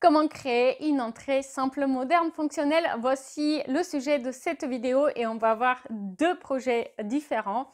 Comment créer une entrée simple, moderne, fonctionnelle? Voici le sujet de cette vidéo et on va voir deux projets différents.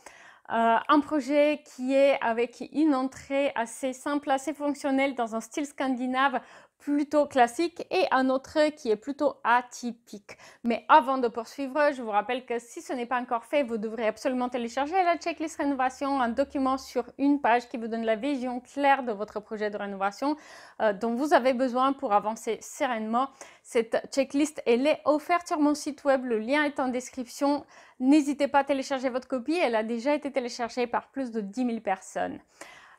Euh, un projet qui est avec une entrée assez simple, assez fonctionnelle dans un style scandinave plutôt classique et un autre qui est plutôt atypique. Mais avant de poursuivre, je vous rappelle que si ce n'est pas encore fait, vous devrez absolument télécharger la checklist rénovation, un document sur une page qui vous donne la vision claire de votre projet de rénovation euh, dont vous avez besoin pour avancer sereinement. Cette checklist, elle est offerte sur mon site web, le lien est en description. N'hésitez pas à télécharger votre copie, elle a déjà été téléchargée par plus de 10 000 personnes.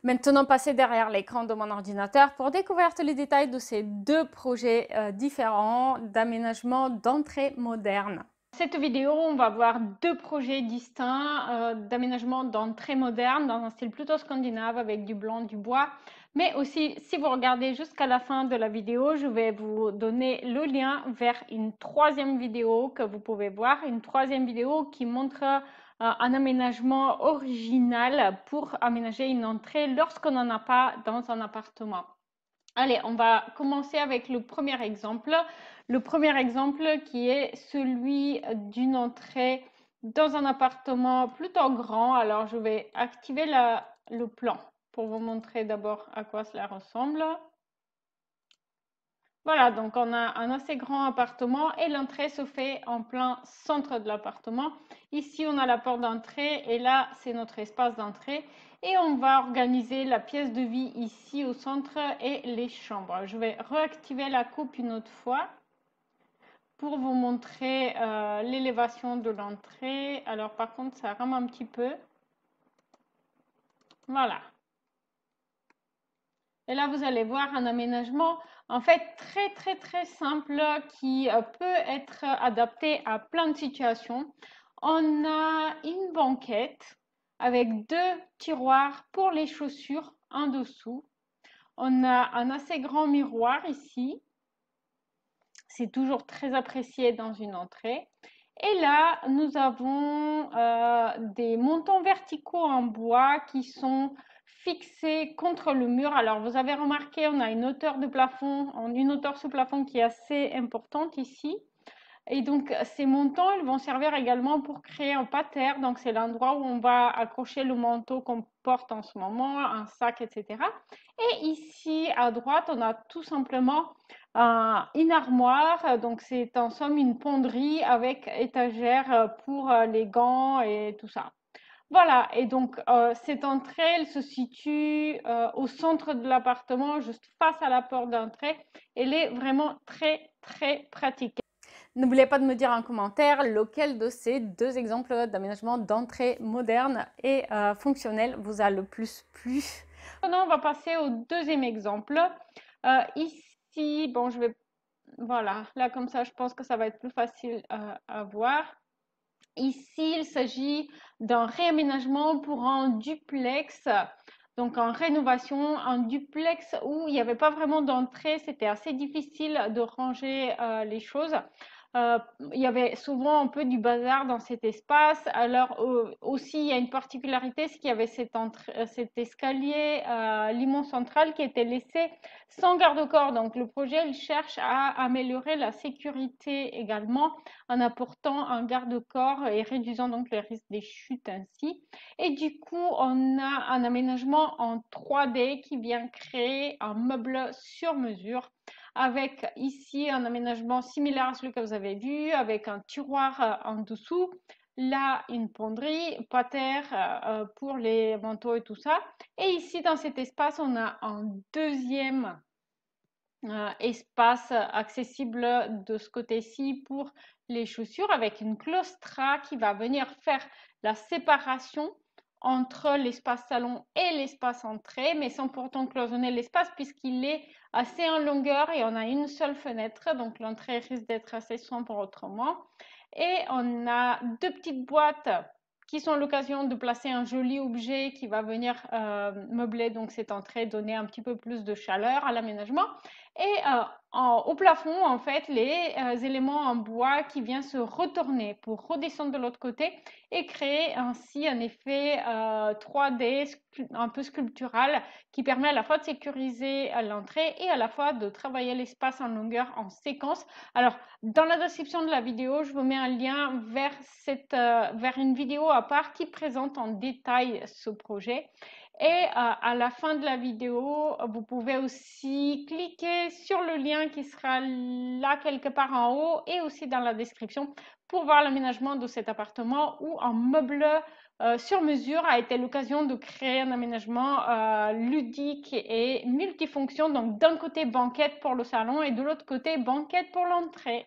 Maintenant, passez derrière l'écran de mon ordinateur pour découvrir tous les détails de ces deux projets euh, différents d'aménagement d'entrée moderne. Cette vidéo, on va voir deux projets distincts euh, d'aménagement d'entrée moderne dans un style plutôt scandinave avec du blanc, du bois. Mais aussi, si vous regardez jusqu'à la fin de la vidéo, je vais vous donner le lien vers une troisième vidéo que vous pouvez voir. Une troisième vidéo qui montre un aménagement original pour aménager une entrée lorsqu'on n'en a pas dans un appartement. Allez, on va commencer avec le premier exemple. Le premier exemple qui est celui d'une entrée dans un appartement plutôt grand. Alors, je vais activer le plan pour vous montrer d'abord à quoi cela ressemble. Voilà, donc on a un assez grand appartement et l'entrée se fait en plein centre de l'appartement. Ici, on a la porte d'entrée et là, c'est notre espace d'entrée. Et on va organiser la pièce de vie ici au centre et les chambres. Je vais réactiver la coupe une autre fois pour vous montrer euh, l'élévation de l'entrée. Alors par contre, ça rame un petit peu. Voilà. Et là, vous allez voir un aménagement en fait très très très simple qui euh, peut être adapté à plein de situations. On a une banquette avec deux tiroirs pour les chaussures en dessous. On a un assez grand miroir ici. C'est toujours très apprécié dans une entrée. Et là, nous avons euh, des montants verticaux en bois qui sont fixé contre le mur. Alors, vous avez remarqué, on a une hauteur de plafond, une hauteur sous plafond qui est assez importante ici. Et donc, ces montants, ils vont servir également pour créer un pater. Donc, c'est l'endroit où on va accrocher le manteau qu'on porte en ce moment, un sac, etc. Et ici, à droite, on a tout simplement une armoire. Donc, c'est en somme une ponderie avec étagère pour les gants et tout ça. Voilà, et donc euh, cette entrée, elle se situe euh, au centre de l'appartement, juste face à la porte d'entrée. Elle est vraiment très, très pratique. N'oubliez pas de me dire en commentaire lequel de ces deux exemples d'aménagement d'entrée moderne et euh, fonctionnel vous a le plus plu. Maintenant, on va passer au deuxième exemple. ici, bon, je vais... Voilà, là comme ça, je pense que ça va être plus facile à voir. Ici, il s'agit d'un réaménagement pour un duplex, donc en rénovation, un duplex où il n'y avait pas vraiment d'entrée, c'était assez difficile de ranger euh, les choses. Euh, il y avait souvent un peu du bazar dans cet espace. Alors aussi, il y a une particularité, c'est qu'il y avait cet, euh, escalier euh, limon central qui était laissé sans garde-corps. Donc le projet, il cherche à améliorer la sécurité également en apportant un garde-corps et réduisant donc le risque des chutes ainsi. Et du coup, on a un aménagement en 3D qui vient créer un meuble sur mesure avec ici un aménagement similaire à celui que vous avez vu, avec un tiroir euh, en dessous, là une ponderie, pater euh, euh, pour les manteaux et tout ça. Et ici, dans cet espace, on a un deuxième espace accessible de ce côté-ci pour les chaussures avec une claustra qui va venir faire la séparation entre l'espace salon et l'espace entrée, mais sans pourtant cloisonner l'espace puisqu'il est assez en longueur et on a une seule fenêtre, donc l'entrée risque d'être assez sombre autrement. Et on a deux petites boîtes qui sont l'occasion de placer un joli objet qui va venir euh, meubler donc cette entrée, donner un petit peu plus de chaleur à l'aménagement. et au plafond, en fait, les éléments en bois qui viennent se retourner pour redescendre de l'autre côté et créer ainsi un effet 3D un peu sculptural qui permet à la fois de sécuriser l'entrée et à la fois de travailler l'espace en longueur en séquence. Alors, dans la description de la vidéo, je vous mets un lien vers, cette, vers une vidéo à part qui présente en détail ce projet. Et euh, à la fin de la vidéo, vous pouvez aussi cliquer sur le lien qui sera là quelque part en haut et aussi dans la description pour voir l'aménagement de cet appartement où un meuble euh, sur mesure a été l'occasion de créer un aménagement euh, ludique et multifonction. Donc d'un côté banquette pour le salon et de l'autre côté banquette pour l'entrée.